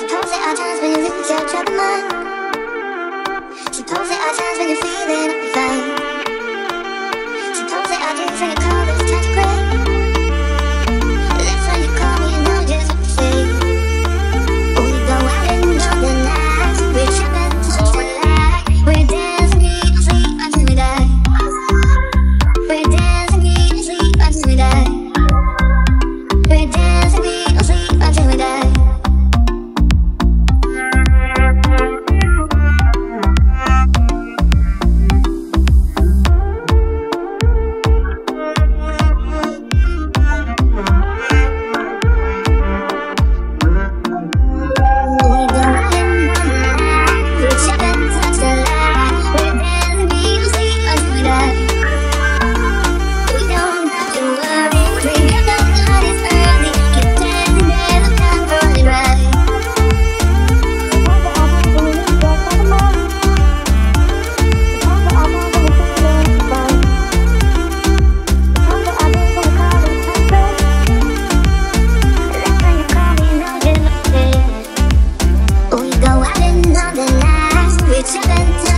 Suppose there are times when you lose your troubled mind. Suppose there are times when you're feeling reach